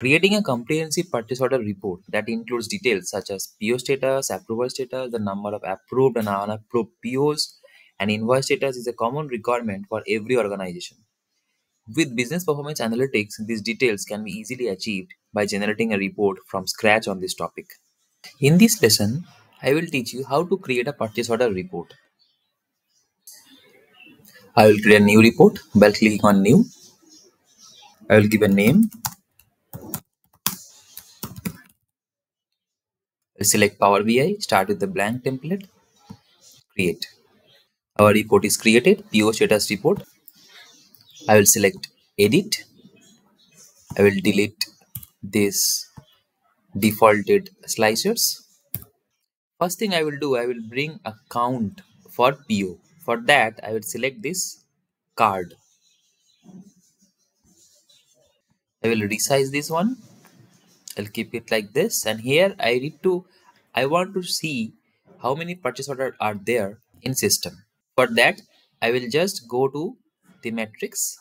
Creating a comprehensive purchase order report that includes details such as PO status, approval status, the number of approved and unapproved POs, and invoice status is a common requirement for every organization. With business performance analytics, these details can be easily achieved by generating a report from scratch on this topic. In this lesson, I will teach you how to create a purchase order report. I will create a new report by clicking on new. I will give a name select Power BI, start with the blank template, create. Our report is created, PO status report. I will select edit. I will delete this defaulted slicers. First thing I will do, I will bring a count for PO. For that, I will select this card. I will resize this one I'll keep it like this. And here I need to I want to see how many purchase orders are there in system. For that I will just go to the matrix.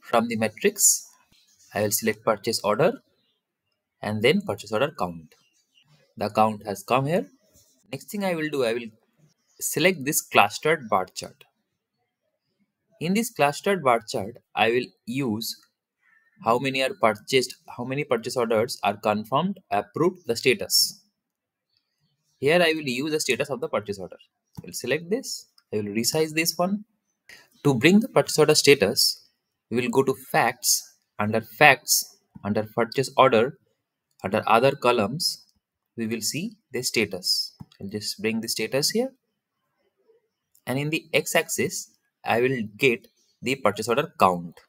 From the matrix I will select purchase order and then purchase order count. The count has come here. Next thing I will do I will select this clustered bar chart. In this clustered bar chart I will use how many are purchased how many purchase orders are confirmed approved the status? Here i will use the status of the purchase order. I will select this. I will resize this one. To bring the purchase order status we will go to facts. Under facts under purchase order under other columns we will see the status. I'll just bring the status here. And in the x-axis i will get the purchase order count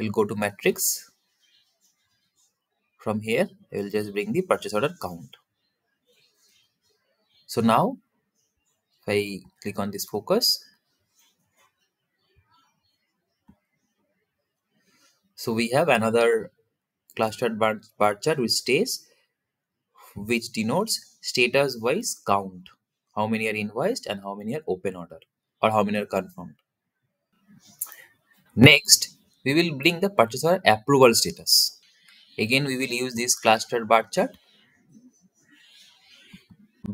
we'll go to matrix. From here I will just bring the purchase order count. So now if I click on this focus so we have another clustered bar, bar chart which stays which denotes status wise count. How many are invoiced and how many are open order or how many are confirmed. Next we will bring the purchaser approval status. Again, we will use this clustered bar chart.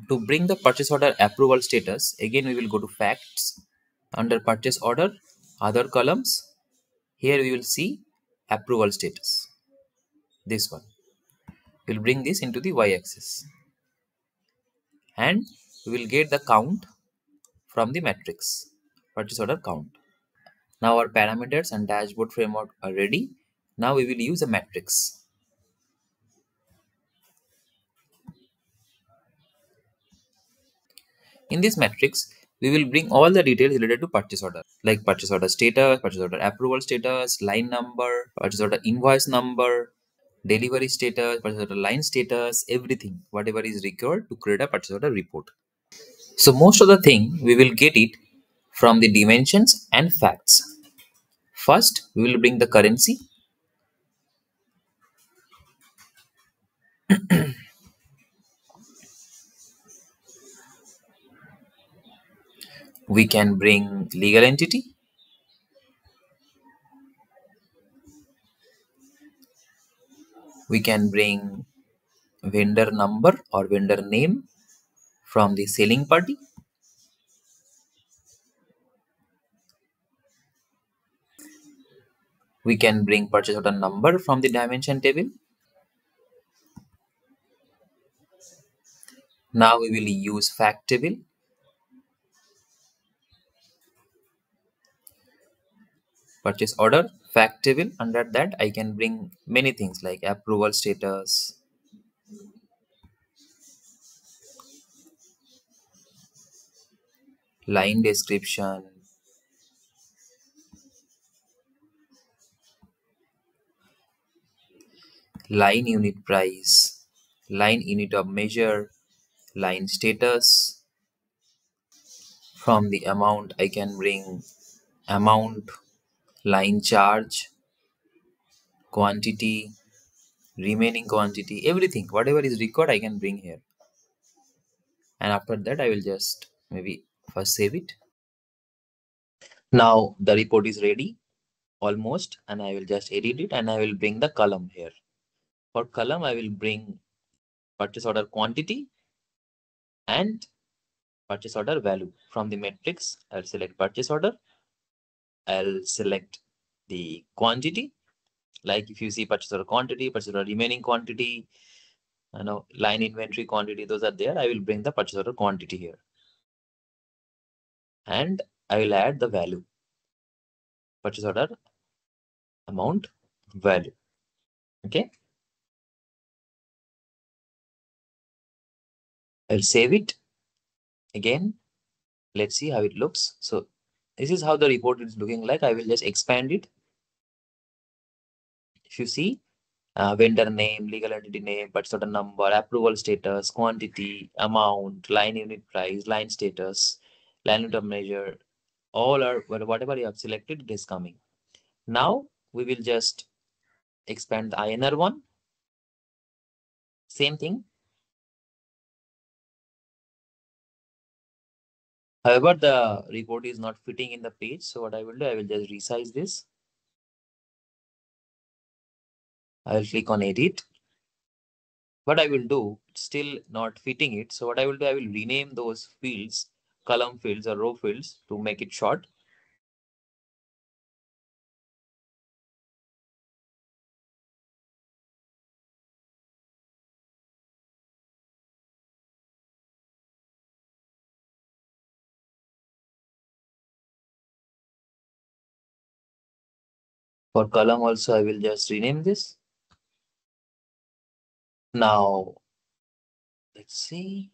To bring the purchase order approval status, again we will go to facts. Under purchase order, other columns, here we will see approval status. This one. We'll bring this into the y-axis. And we will get the count from the matrix, purchase order count. Now our parameters and dashboard framework are ready. Now we will use a matrix. In this matrix, we will bring all the details related to purchase order like purchase order status, purchase order approval status, line number, purchase order invoice number, delivery status, purchase order line status, everything, whatever is required to create a purchase order report. So most of the thing we will get it from the dimensions and facts. First, we will bring the currency. we can bring legal entity. We can bring vendor number or vendor name from the selling party. We can bring purchase order number from the dimension table. Now we will use fact table. Purchase order fact table. Under that i can bring many things like approval status line description line unit price, line unit of measure, line status. From the amount, I can bring amount, line charge, quantity, remaining quantity, everything, whatever is required, I can bring here. And after that, I will just maybe first save it. Now the report is ready. almost and I will just edit it and I will bring the column here. For column, I will bring purchase order quantity and purchase order value from the matrix. I'll select purchase order. I'll select the quantity. Like if you see purchase order quantity, purchase order remaining quantity, you know, line inventory quantity, those are there. I will bring the purchase order quantity here. And I will add the value. Purchase order amount value. Okay. I'll save it again. Let's see how it looks. So this is how the report is looking like. I will just expand it. If you see uh, vendor name, legal entity name, purchase order number, approval status, quantity, amount, line unit price, line status, line unit of measure, all are whatever you have selected, it is coming. Now we will just expand the INR one. Same thing. However, the report is not fitting in the page. So what I will do, I will just resize this. I will click on edit. What I will do, still not fitting it. So what I will do, I will rename those fields, column fields or row fields to make it short. For column also, I will just rename this. Now, let's see.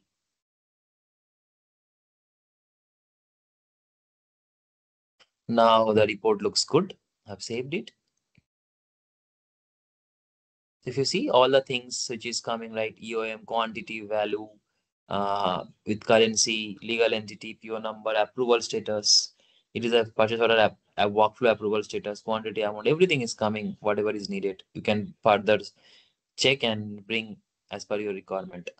Now the report looks good. I've saved it. If you see all the things which is coming right, EOM, quantity, value, uh, with currency, legal entity, PO number, approval status. It is a purchase order app, a workflow approval status, quantity amount, everything is coming, whatever is needed. You can further check and bring as per your requirement.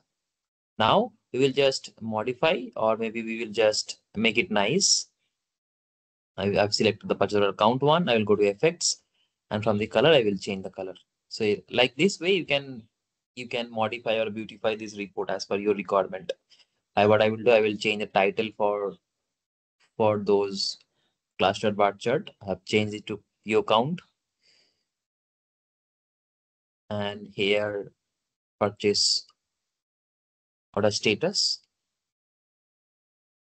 Now we will just modify or maybe we will just make it nice. I, have selected the purchase order count one. I will go to effects and from the color, I will change the color. So like this way, you can you can modify or beautify this report as per your requirement. I what I will do, I will change the title for for those clustered bar chart. I have changed it to PO count. And here purchase order status.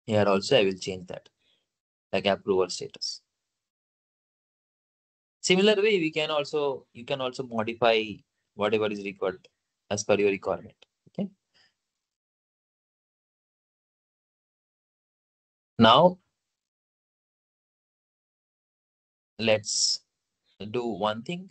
Here also I will change that like approval status. Similar way, we can also you can also modify whatever is required as per your requirement. Okay. Now let's do one thing.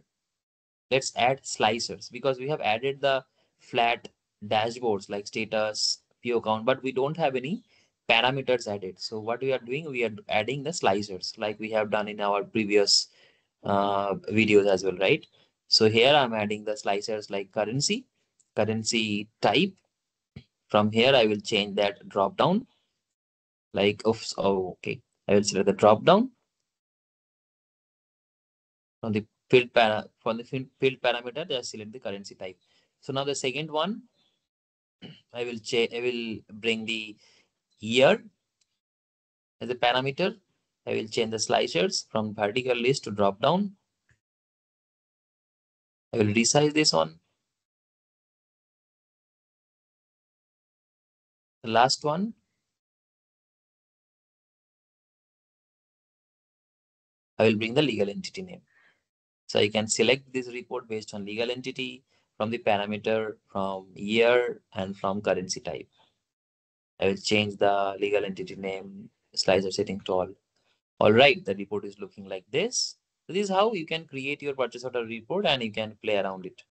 Let's add slicers because we have added the flat dashboards like status, PO count, but we don't have any parameters added. So what we are doing, we are adding the slicers like we have done in our previous uh, videos as well, right? So here I'm adding the slicers like currency, currency type. From here, I will change that drop down like, oops, oh, okay. I will select the drop down from the field para from the field parameter, just select the currency type. So now the second one, I will I will bring the year as a parameter. I will change the slicers from vertical list to drop down. I will resize this one. The last one. I will bring the legal entity name. So you can select this report based on legal entity from the parameter from year and from currency type. I will change the legal entity name slicer setting to all. All right, the report is looking like this. So this is how you can create your purchase order report and you can play around it.